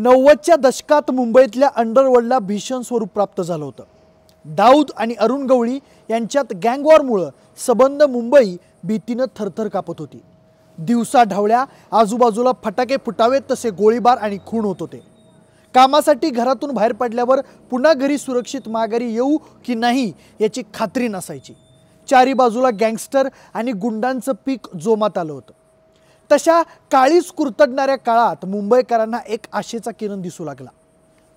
नव्वदच्या दशकात मुंबईतल्या अंडरवर्ल्डला भीषण स्वरूप प्राप्त झालं होतं. दाऊद आणि अरुण गवळी यांच्यात गँगवॉरमुळं सबंध मुंबई भीतीनं थरथर कापत होती. दिवसा ढवळ्या आजूबाजूला फटाके फुटावेत तसे गोळीबार आणि खून होत होते. कामासाठी घरातून बाहेर पडल्यावर पुन्हा घरी सुरक्षित माघारी येऊ की नाही याची खात्री नसायची. चारी बाजूला गँगस्टर आणि गुंडांचं पीक जोमात आलं होतं. तशा काळीच कुरतडणाऱ्या काळात मुंबईकरांना एक आशेचा किरण दिसू लागला.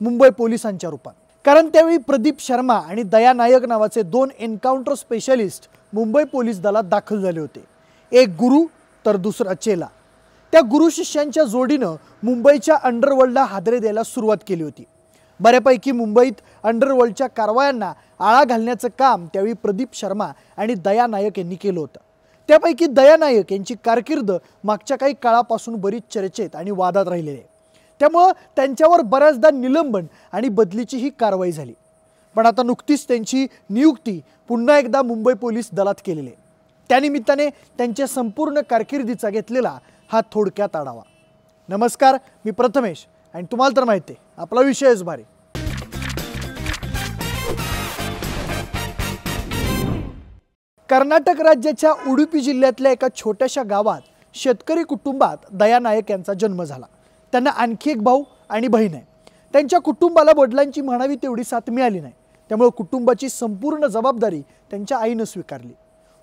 मुंबई पोलिसांच्या रूपात. कारण त्यावेळी प्रदीप शर्मा आणि दया नायक नावाचे दोन एन्काउंटर स्पेशलिस्ट मुंबई पोलीस दलात दाखल झाले होते. एक गुरु तर दुसरा चेला. त्या गुरु शिष्यांच्या जोडीनं मुंबईच्या अंडरवर्ल्डला हादरे द्यायला सुरुवात केली होती. बऱ्यापैकी मुंबईत अंडरवर्ल्डच्या कारवायांना आळा घालण्याचं काम त्यावेळी प्रदीप शर्मा आणि दया नायक यांनी केलं होतं. त्यापैकी दया नायक यांची कारकीर्द मागच्या काही काळापासून बरीच चर्चेत आणि वादात राहिलेली आहे. त्यामुळं त्यांच्यावर बऱ्याचदा निलंबन आणि बदलीची ही कारवाई झाली. पण आता नुकतीच त्यांची नियुक्ती पुन्हा एकदा मुंबई पोलीस दलात केलेली आहे. त्यानिमित्ताने त्यांच्या संपूर्ण कारकिर्दीचा घेतलेला हा थोडक्यात आढावा. नमस्कार मी प्रथमेश आणि तुम्हाला तर माहिती आहे आपला विषयच भारी. कर्नाटक राज्याच्या उडुपी जिल्ह्यातल्या एका छोट्याशा गावात शेतकरी कुटुंबात दया नायक यांचा जन्म झाला. त्यांना आणखी एक भाऊ आणि बहीण आहे. त्यांच्या कुटुंबाला वडिलांची म्हणावी तेवढी साथ मिळाली नाही. त्यामुळे कुटुंबाची संपूर्ण जबाबदारी त्यांच्या आईनं स्वीकारली.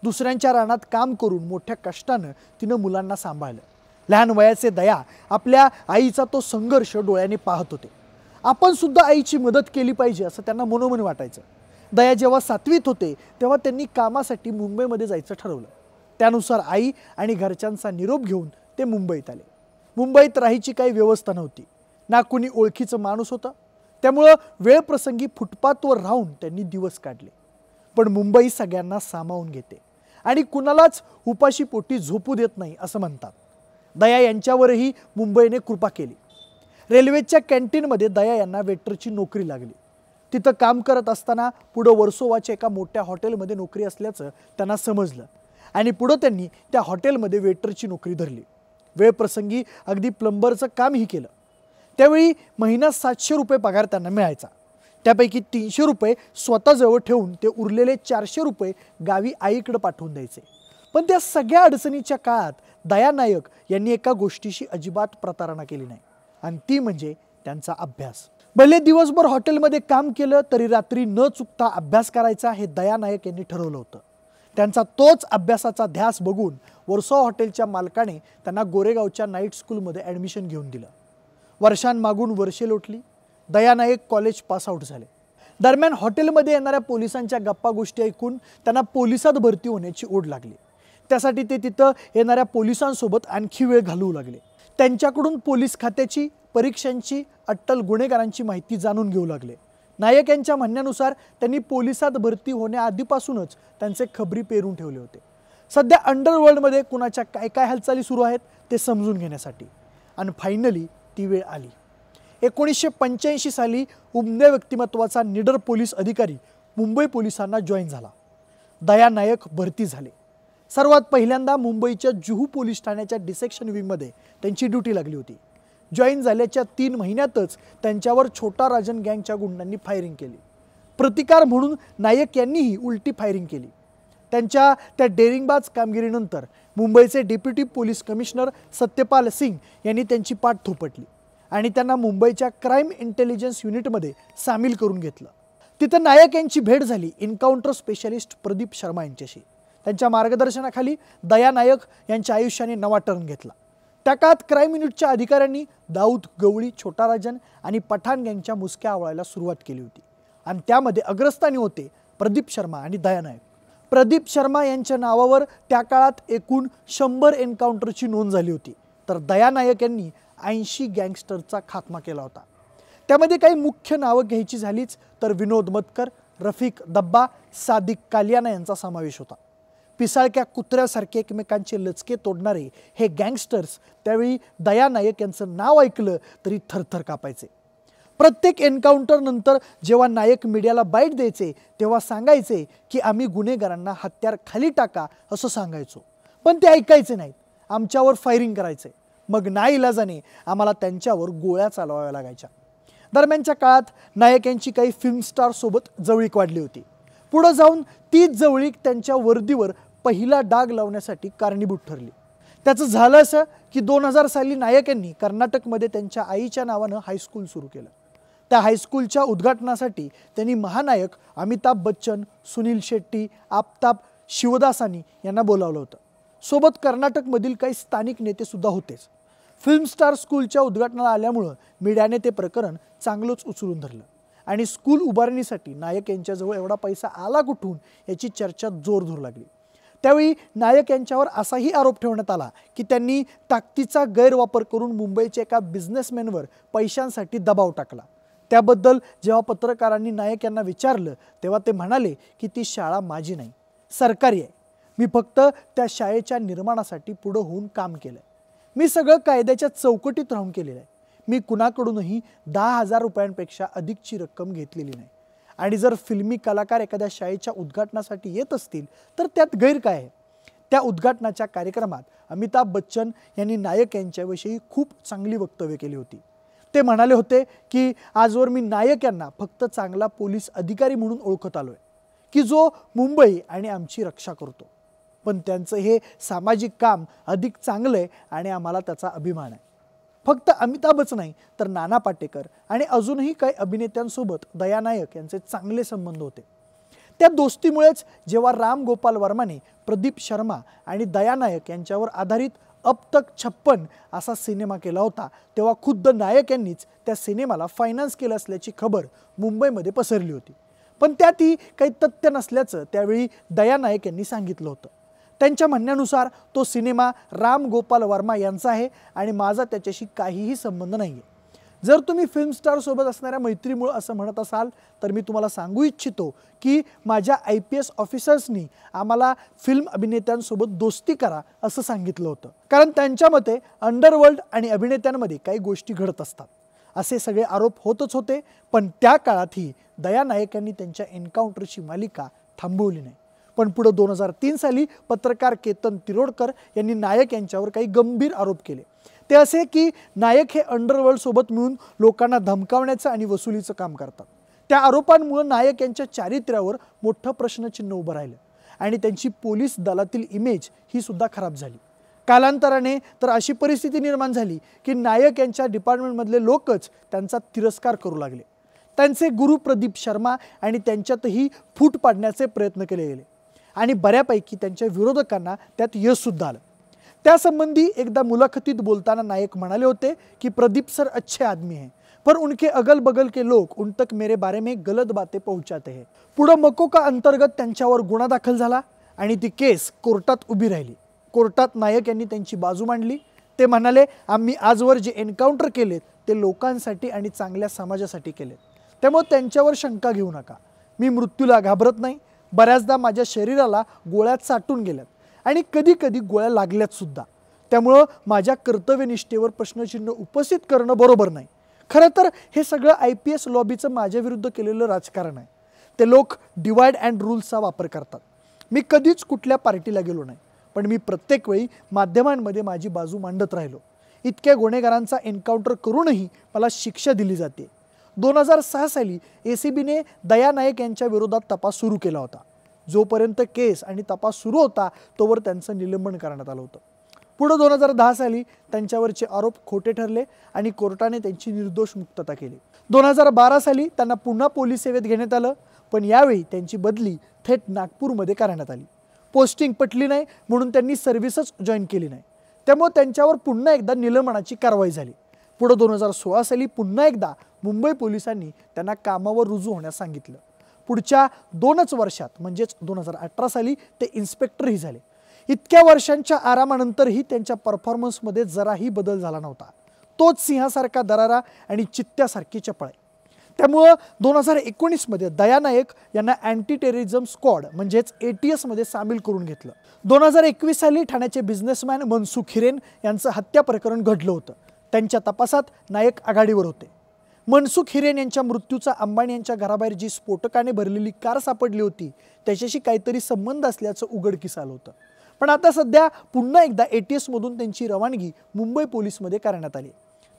दुसऱ्यांच्या रानात काम करून मोठ्या कष्टानं तिनं मुलांना सांभाळलं. लहान वयाचे दया आपल्या आईचा तो संघर्ष डोळ्याने पाहत होते. आपण सुद्धा आईची मदत केली पाहिजे असं त्यांना मनोमन वाटायचं. दया जेव्हा सातवीत होते तेव्हा त्यांनी कामासाठी मुंबईमध्ये जायचं ठरवलं. त्यानुसार आई आणि घरच्यांचा निरोप घेऊन ते मुंबईत आले. मुंबईत राहायची काही व्यवस्था नव्हती. ना कुणी ओळखीचं माणूस होता. त्यामुळं वेळप्रसंगी फुटपाथवर राहून त्यांनी दिवस काढले. पण मुंबई सगळ्यांना सामावून घेते. आणि कुणालाच उपाशी पोटी झोपू देत नाही असं म्हणतात. दया यांच्यावरही मुंबईने कृपा केली. रेल्वेच्या कॅन्टीनमध्ये दया यांना वेटरची नोकरी लागली. तिथं काम करत असताना पुढं वर्सोवाच्या एका मोठ्या हॉटेलमध्ये नोकरी असल्याचं त्यांना समजलं. आणि पुढं त्यांनी त्या हॉटेलमध्ये वेटरची नोकरी धरली. वेळप्रसंगी अगदी प्लंबरचं कामही केलं. त्यावेळी महिना सातशे रुपये पगार त्यांना मिळायचा. त्यापैकी तीनशे रुपये स्वतःजवळ ठेवून ते उरलेले चारशे रुपये गावी आईकडं पाठवून द्यायचे. पण त्या सगळ्या अडचणीच्या काळात दया नायक यांनी एका गोष्टीशी अजिबात प्रतारणा केली नाही. आणि ती म्हणजे त्यांचा अभ्यास. पहिले दिवसभर हॉटेलमध्ये काम केलं तरी रात्री न चुकता अभ्यास करायचा हे दयानायक यांनी ठरवलं होतं. त्यांचा तोच अभ्यासाचा ध्यास बघून वर्सो हॉटेलच्या मालकाने त्यांना गोरेगावच्या नाईट स्कूलमध्ये ॲडमिशन घेऊन दिलं. वर्षांमागून वर्षे लोटली दयानायक कॉलेज कॉलेज पासआउट झाले. दरम्यान हॉटेलमध्ये येणाऱ्या पोलिसांच्या गप्पा गोष्टी ऐकून त्यांना पोलिसात भरती होण्याची ओढ लागली. त्यासाठी ते तिथं येणाऱ्या पोलिसांसोबत आणखी वेळ घालवू लागले. त्यांच्याकडून पोलीस खात्याची परीक्षांची अट्टल गुन्हेगारांची माहिती जाणून घेऊ लागले. नायक यांच्या म्हणण्यानुसार त्यांनी पोलिसात भरती होण्याआधीपासूनच त्यांचे खबरी पेरून ठेवले होते. सध्या अंडरवर्ल्डमध्ये कुणाच्या काय काय हालचाली सुरू आहेत ते समजून घेण्यासाठी. आणि फायनली ती वेळ आली. एकोणीसशे पंच्याऐंशी साली उमद्या व्यक्तिमत्वाचा निडर पोलीस अधिकारी मुंबई पोलिसांना जॉईन झाला. दया नायक भरती झाले. सर्वात पहिल्यांदा मुंबईच्या जुहू पोलीस ठाण्याच्या डिसेक्शन विंगमध्ये त्यांची ड्युटी लागली होती. जॉईन झाल्याच्या तीन महिन्यातच त्यांच्यावर छोटा राजन गँगच्या गुंडांनी फायरिंग केली. प्रतिकार म्हणून नायक यांनीही उलटी फायरिंग केली. त्यांच्या त्या डेरिंगबाज कामगिरीनंतर मुंबईचे deputy police commissioner Satyapal Singh यांनी त्यांची पाठ थोपटली आणि त्यांना मुंबईच्या क्राईम इंटेलिजन्स युनिटमध्ये सामील करून घेतलं. तिथं नायक यांची भेट झाली एन्काउंटर स्पेशालिस्ट प्रदीप शर्मा यांच्याशी. त्यांच्या मार्गदर्शनाखाली दया नायक यांच्या आयुष्याने नवा टर्न घेतला. त्या काळात क्राईम युनिटच्या अधिकाऱ्यांनी दाऊद गवळी छोटा राजन आणि पठाण गँगच्या मुसक्या आवळायला सुरुवात केली होती. आणि त्यामध्ये अग्रस्थानी होते प्रदीप शर्मा आणि दया नायक प्रदीप शर्मा यांच्या नावावर त्या काळात एकूण शंभर एन्काउंटरची नोंद झाली होती. तर दया नायक यांनी ऐंशी गँगस्टरचा खात्मा केला होता. त्यामध्ये काही मुख्य नावं घ्यायची झालीच तर विनोद मतकर रफिक दब्बा सादिक कालियाना यांचा समावेश होता. पिसाळक्या कुत्र्यासारखे एकमेकांचे लचके तोडणारे हे गँगस्टर्स त्यावेळी दया नायक यांचं नाव ऐकलं तरी थरथर कापायचे. प्रत्येक एन्काउंटर नंतर जेव्हा नायक मीडियाला बाईट द्यायचे तेव्हा सांगायचे की आम्ही गुन्हेगारांना हत्यार खाली टाका असं सांगायचो. पण ते ऐकायचे नाहीत. आमच्यावर फायरिंग करायचे. मग नाईलाजाने आम्हाला त्यांच्यावर गोळ्या चालवाव्या लागायच्या. दरम्यानच्या काळात नायक यांची काही फिल्म स्टारसोबत जवळीक वाढली होती. पुढं जाऊन तीच जवळीक त्यांच्या वर्दीवर पहिला डाग लावण्यासाठी कारणीभूत ठरली. त्याचं झालं असं की दोन हजार साली नायक यांनी कर्नाटकमध्ये त्यांच्या आईच्या नावानं हायस्कूल सुरू केलं. त्या हायस्कूलच्या उद्घाटनासाठी त्यांनी महानायक अमिताभ बच्चन सुनील शेट्टी आफताब शिवदासानी यांना बोलावलं होतं. सोबत कर्नाटकमधील काही स्थानिक नेतेसुद्धा होतेच. फिल्म स्टार स्कूलच्या उद्घाटनाला आल्यामुळं मीडियाने ते प्रकरण चांगलंच उचलून धरलं. आणि स्कूल उभारणीसाठी नायक यांच्याजवळ एवढा पैसा आला कुठून याची चर्चा जोर धरू लागली. त्यावेळी नायक यांच्यावर असाही आरोप ठेवण्यात आला की त्यांनी ताकदीचा गैरवापर करून मुंबईच्या एका बिझनेसमॅनवर पैशांसाठी दबाव टाकला. त्याबद्दल जेव्हा पत्रकारांनी नायक यांना विचारलं तेव्हा ते म्हणाले की ती शाळा माझी नाही सरकारी आहे. मी फक्त त्या शाळेच्या निर्माणासाठी पुढं होऊन काम केलं मी सगळं कायद्याच्या चौकटीत राहून केलेलं आहे. मी कुणाकडूनही दहा हजार रुपयांपेक्षा अधिकची रक्कम घेतलेली नाही. आणि जर फिल्मी कलाकार एखाद्या शाळेच्या उद्घाटनासाठी येत असतील तर त्यात गैर काय आहे? त्या उद्घाटनाच्या कार्यक्रमात अमिताभ बच्चन यांनी नायक यांच्याविषयी खूप चांगली वक्तव्य केली होती. ते म्हणाले होते की आजवर मी नायक यांना फक्त चांगला पोलीस अधिकारी म्हणून ओळखत आलो आहे की जो मुंबई आणि आमची रक्षा करतो. पण त्यांचं हे सामाजिक काम अधिक चांगलं आहे आणि आम्हाला त्याचा अभिमान आहे. फक्त अमिताभच नाही तर नाना पाटेकर आणि अजूनही काही अभिनेत्यांसोबत दया नायक यांचे चांगले संबंध होते. त्या दोस्तीमुळेच जेव्हा राम गोपाल वर्माने प्रदीप शर्मा आणि दया नायक यांच्यावर आधारित अब तक छप्पन असा सिनेमा केला होता तेव्हा खुद्द नायक यांनीच त्या सिनेमाला फायनान्स केलं असल्याची खबर मुंबईमध्ये पसरली होती. पण त्यातही काही तथ्य नसल्याचं त्यावेळी दया नायक यांनी सांगितलं होतं. त्यांच्या म्हणण्यानुसार तो सिनेमा राम गोपाल वर्मा यांचा आहे आणि माझा त्याच्याशी काहीही संबंध नाही आहे जर तुम्ही फिल्म स्टारसोबत असणाऱ्या मैत्रीमुळं असं म्हणत असाल तर मी तुम्हाला सांगू इच्छितो की माझ्या आय पी एस ऑफिसर्सनी आम्हाला फिल्म अभिनेत्यांसोबत दोस्ती करा असं सांगितलं होतं. कारण त्यांच्या मते अंडरवर्ल्ड आणि अभिनेत्यांमध्ये काही गोष्टी घडत असतात. असे सगळे आरोप होतच होते पण त्या काळातही दया नायक यांनी त्यांच्या एन्काउंटरची मालिका थांबवली नाही. पण पुढं दोन हजार तीन साली पत्रकार केतन तिरोडकर यांनी नायक यांच्यावर काही गंभीर आरोप केले. ते असे की नायक हे अंडरवर्ल्ड सोबत मिळून लोकांना धमकावण्याचं आणि वसुलीचं काम करतात. त्या आरोपांमुळे नायक यांच्या चारित्र्यावर मोठं प्रश्नचिन्ह उभं राहिलं आणि त्यांची पोलीस दलातील इमेज ही सुद्धा खराब झाली. कालांतराने तर अशी परिस्थिती निर्माण झाली की नायक यांच्या डिपार्टमेंटमधले लोकच त्यांचा तिरस्कार करू लागले. त्यांचे गुरु प्रदीप शर्मा आणि त्यांच्यातही फूट पाडण्याचे प्रयत्न केले गेले. आणि बऱ्यापैकी त्यांच्या विरोधकांना त्यात यशसुद्धा आलं. त्यासंबंधी एकदा मुलाखतीत बोलताना नायक म्हणाले होते की प्रदीप सर अच्छे आदमी हैं पर उनके अगल बगल के लोग उन तक मेरे बारे में गलत बातें पोहोचाते हैं। पुढं मकोका अंतर्गत त्यांच्यावर गुन्हा दाखल झाला आणि ती केस कोर्टात उभी राहिली. कोर्टात नायक यांनी त्यांची बाजू मांडली. ते म्हणाले आम्ही आजवर जे एन्काउंटर केलेत ते लोकांसाठी आणि चांगल्या समाजासाठी केलेत. त्यामुळे त्यांच्यावर शंका घेऊ नका. मी मृत्यूला घाबरत नाही. बऱ्याचदा माझ्या शरीराला गोळ्यात साठून गेल्यात. आणि कधी कधी गोळ्या लागल्यात सुद्धा. त्यामुळं माझ्या कर्तव्यनिष्ठेवर प्रश्नचिन्ह उपस्थित करणं बरोबर नाही. खरं तर हे सगळं आय पी एस लॉबीचं माझ्याविरुद्ध केलेलं राजकारण आहे. ते लोक डिवाइड अँड रूल्सचा वापर करतात. मी कधीच कुठल्या पार्टीला गेलो नाही. पण मी प्रत्येक वेळी माध्यमांमध्ये माझी बाजू मांडत राहिलो. इतक्या गुन्हेगारांचा एन्काउंटर करूनही मला शिक्षा दिली जाते. दोन हजार सहा साली ए सी बीने दया नायक यांच्या विरोधात तपास सुरू केला होता. जोपर्यंत केस आणि तपास सुरू होता तोवर त्यांचं निलंबन करण्यात आलं होतं. पुढं दोन हजार दहा साली त्यांच्यावरचे आरोप खोटे ठरले आणि कोर्टाने त्यांची निर्दोष मुक्तता केली. दोन हजार बारा साली त्यांना पुन्हा पोलीस सेवेत घेण्यात आलं पण यावेळी त्यांची बदली थेट नागपूरमध्ये करण्यात आली. पोस्टिंग पटली नाही म्हणून त्यांनी सर्व्हिसच जॉईन केली नाही. त्यामुळे त्यांच्यावर पुन्हा एकदा निलंबनाची कारवाई झाली. पुढं दोन हजार सोळा साली पुन्हा एकदा मुंबई पोलिसांनी त्यांना कामावर रुजू होण्यास सांगितलं. पुढच्या दोनच वर्षात म्हणजेच दोन हजार अठरा साली ते इन्स्पेक्टरही झाले. इतक्या वर्षांच्या आरामानंतरही त्यांच्या परफॉर्मन्समध्ये जराही बदल झाला नव्हता. तोच सिंहासारखा दरारा आणि चित्त्यासारखी चपळ आहे. त्यामुळं दोन हजार एकोणीसमध्ये दया नायक यांना अँटी टेररिझम स्क्वॉड म्हणजेच ए टी एसमध्ये सामील करून घेतलं. दोन हजार एकवीस साली ठाण्याचे बिझनेसमॅन मनसुख हिरेन यांचं हत्या प्रकरण घडलं होतं. त्यांच्या तपासात नायक आघाडीवर होते. मनसुख हिरेन यांच्या मृत्यूचा अंबानी यांच्या घराबाहेर जी स्फोटकाने भरलेली कार सापडली होती त्याच्याशी काहीतरी संबंध असल्याचं उघडकीस आलं होतं. पण आता सध्या पुन्हा एकदा ए टी एसमधून त्यांची रवानगी मुंबई पोलीसमध्ये करण्यात आली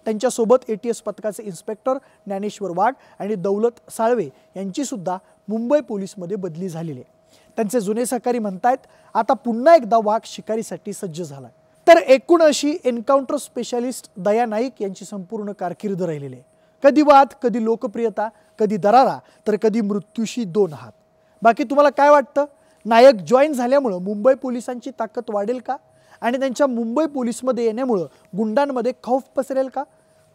त्यांच्यासोबत ए टी एस पथकाचे इन्स्पेक्टर ज्ञानेश्वर वाघ आणि दौलत साळवे यांचीसुद्धा मुंबई पोलीसमध्ये बदली झालेली आहे. त्यांचे जुने सहकारी म्हणतायत आता पुन्हा एकदा वाघ शिकारीसाठी सज्ज झाला तर एकूण अशी एन्काउंटर स्पेशालिस्ट दया नाईक यांची संपूर्ण कारकीर्द राहिलेली आहे. कधी वाद कधी लोकप्रियता कधी दरारा तर कधी मृत्यूशी दोन हात. बाकी तुम्हाला काय वाटतं? नायक जॉईन झाल्यामुळं मुंबई पोलिसांची ताकद वाढेल का? आणि त्यांच्या मुंबई पोलीसमध्ये येण्यामुळं गुंडांमध्ये खौफ पसरेल का?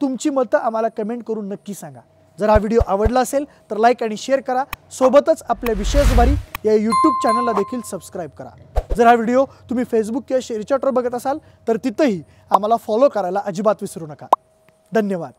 तुमची मतं आम्हाला कमेंट करून नक्की सांगा. जर हा व्हिडिओ आवडला असेल तर लाईक आणि शेअर करा. सोबतच आपल्या विशेष या यूट्यूब चॅनलला देखील सबस्क्राईब करा. जर हा व्हिडिओ तुम्ही फेसबुक किंवा शेअरचॅटवर बघत असाल तर तिथंही आम्हाला फॉलो करायला अजिबात विसरू नका. धन्यवाद.